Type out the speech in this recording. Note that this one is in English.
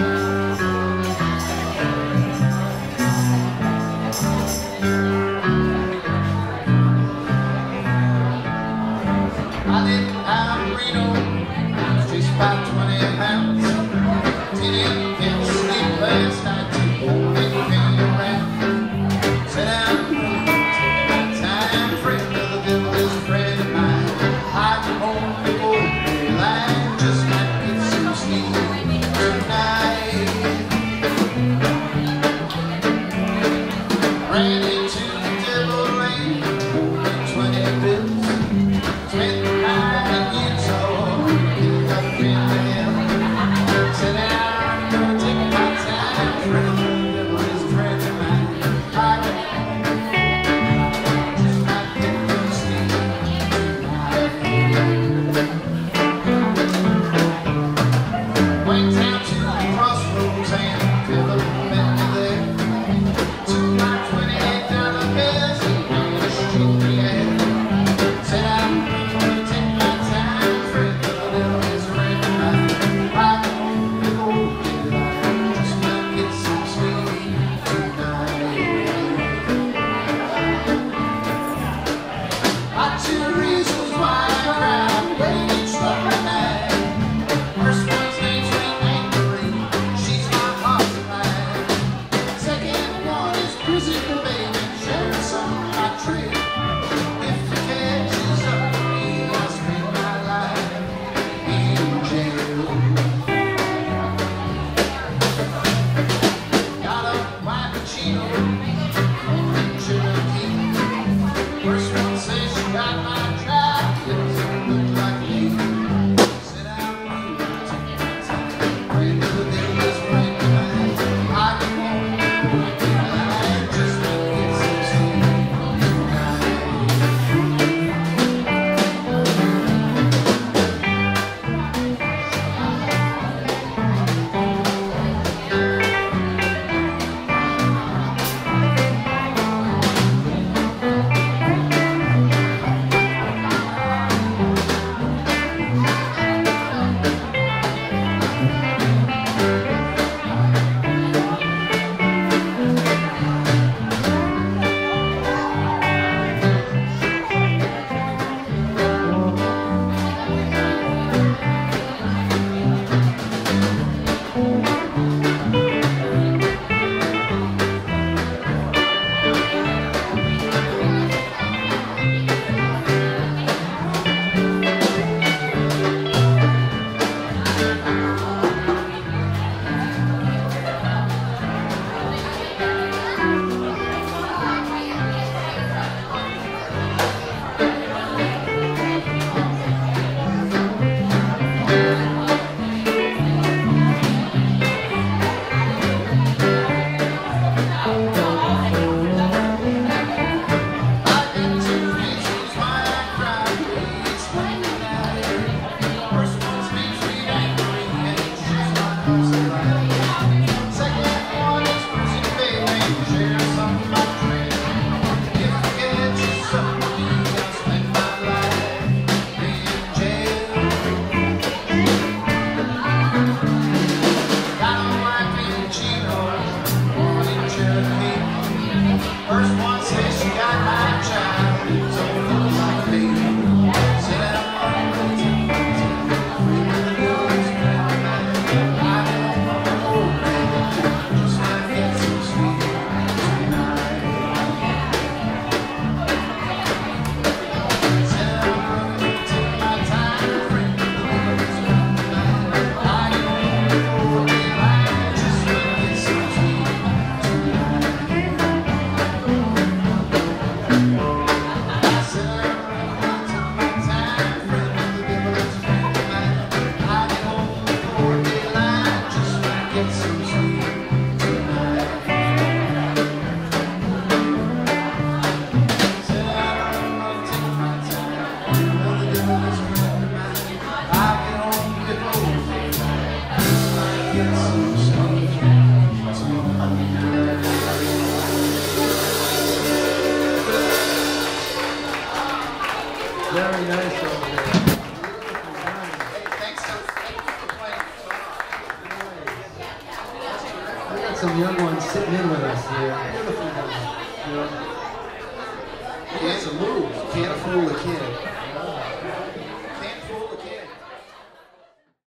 I did Reno, she's about 20 First one, very nice over there. We got some young ones sitting in with us here. Beautiful ones. You have to move. Can't fool a kid.